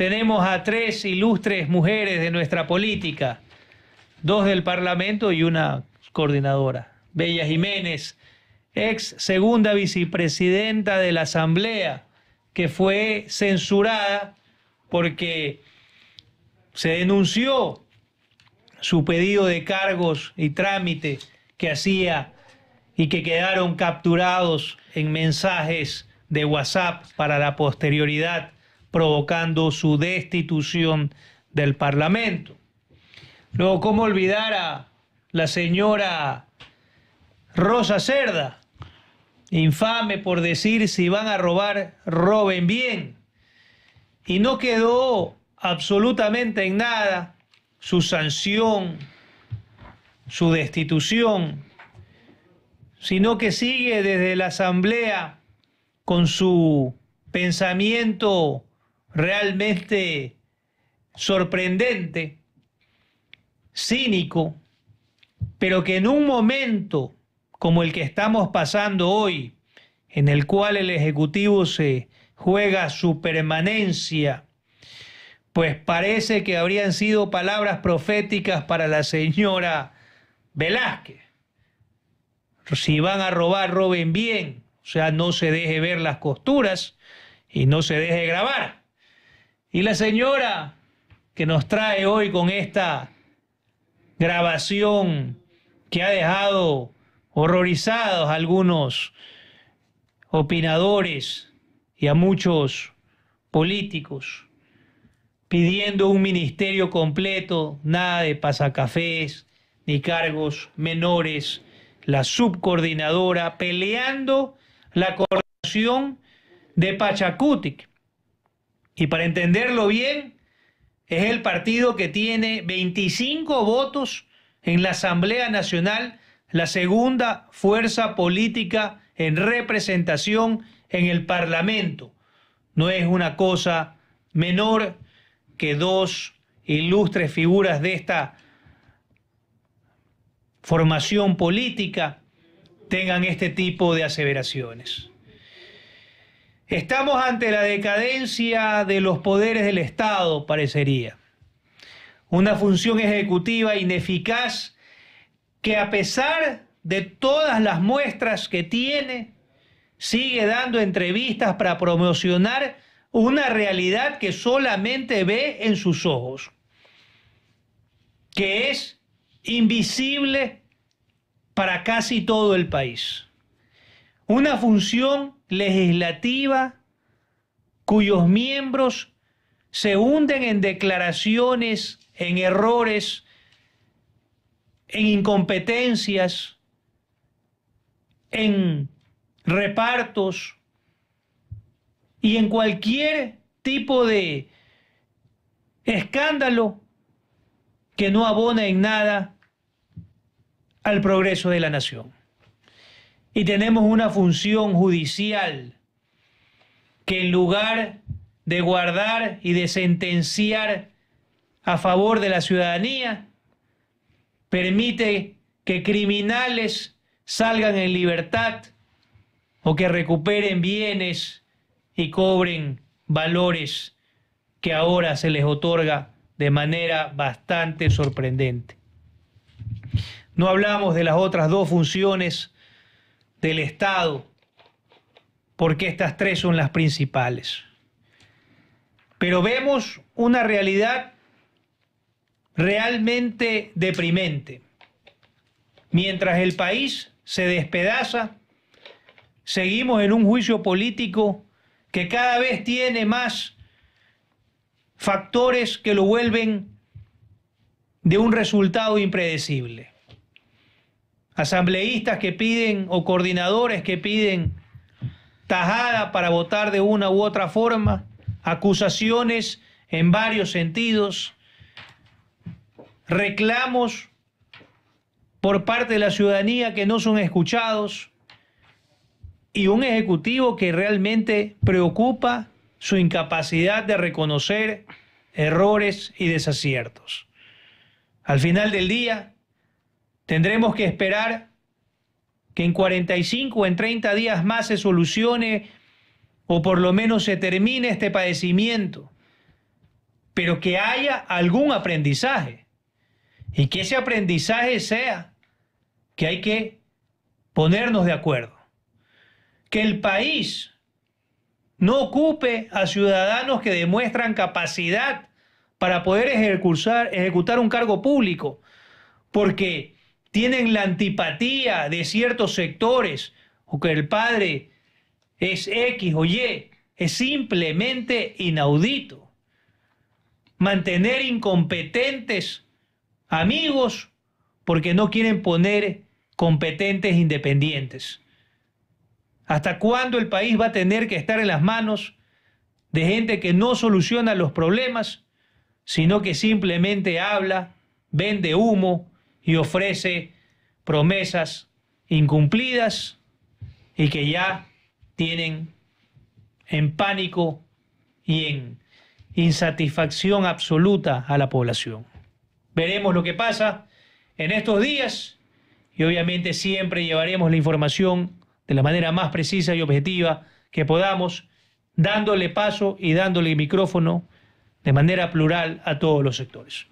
tenemos a tres ilustres mujeres de nuestra política, dos del Parlamento y una coordinadora. Bella Jiménez, ex segunda vicepresidenta de la Asamblea, que fue censurada porque se denunció su pedido de cargos y trámite que hacía y que quedaron capturados en mensajes de WhatsApp para la posterioridad, provocando su destitución del Parlamento. Luego, ¿cómo olvidar a la señora Rosa Cerda, infame por decir si van a robar, roben bien? Y no quedó absolutamente en nada su sanción, su destitución, sino que sigue desde la Asamblea con su pensamiento realmente sorprendente, cínico, pero que en un momento como el que estamos pasando hoy, en el cual el Ejecutivo se juega su permanencia, pues parece que habrían sido palabras proféticas para la señora Velázquez. Si van a robar, roben bien, o sea, no se deje ver las costuras y no se deje grabar. Y la señora que nos trae hoy con esta grabación que ha dejado horrorizados a algunos opinadores y a muchos políticos pidiendo un ministerio completo, nada de pasacafés ni cargos menores, la subcoordinadora peleando la coordinación de Pachacutic. Y para entenderlo bien, es el partido que tiene 25 votos en la Asamblea Nacional, la segunda fuerza política en representación en el Parlamento. No es una cosa menor que dos ilustres figuras de esta formación política tengan este tipo de aseveraciones. Estamos ante la decadencia de los poderes del Estado, parecería. Una función ejecutiva ineficaz que a pesar de todas las muestras que tiene, sigue dando entrevistas para promocionar una realidad que solamente ve en sus ojos, que es invisible para casi todo el país. Una función legislativa cuyos miembros se hunden en declaraciones, en errores, en incompetencias, en repartos, y en cualquier tipo de escándalo que no abona en nada al progreso de la nación. Y tenemos una función judicial que en lugar de guardar y de sentenciar a favor de la ciudadanía, permite que criminales salgan en libertad o que recuperen bienes y cobren valores que ahora se les otorga de manera bastante sorprendente. No hablamos de las otras dos funciones del Estado, porque estas tres son las principales. Pero vemos una realidad realmente deprimente. Mientras el país se despedaza, seguimos en un juicio político que cada vez tiene más factores que lo vuelven de un resultado impredecible. Asambleístas que piden o coordinadores que piden tajada para votar de una u otra forma, acusaciones en varios sentidos, reclamos por parte de la ciudadanía que no son escuchados, y un ejecutivo que realmente preocupa su incapacidad de reconocer errores y desaciertos. Al final del día, tendremos que esperar que en 45 o en 30 días más se solucione o por lo menos se termine este padecimiento pero que haya algún aprendizaje y que ese aprendizaje sea que hay que ponernos de acuerdo, que el país no ocupe a ciudadanos que demuestran capacidad para poder ejecutar, ejecutar un cargo público, porque tienen la antipatía de ciertos sectores o que el padre es X o Y, es simplemente inaudito. Mantener incompetentes amigos porque no quieren poner competentes independientes. ¿Hasta cuándo el país va a tener que estar en las manos de gente que no soluciona los problemas, sino que simplemente habla, vende humo y ofrece promesas incumplidas y que ya tienen en pánico y en insatisfacción absoluta a la población. Veremos lo que pasa en estos días y obviamente siempre llevaremos la información de la manera más precisa y objetiva que podamos, dándole paso y dándole micrófono de manera plural a todos los sectores.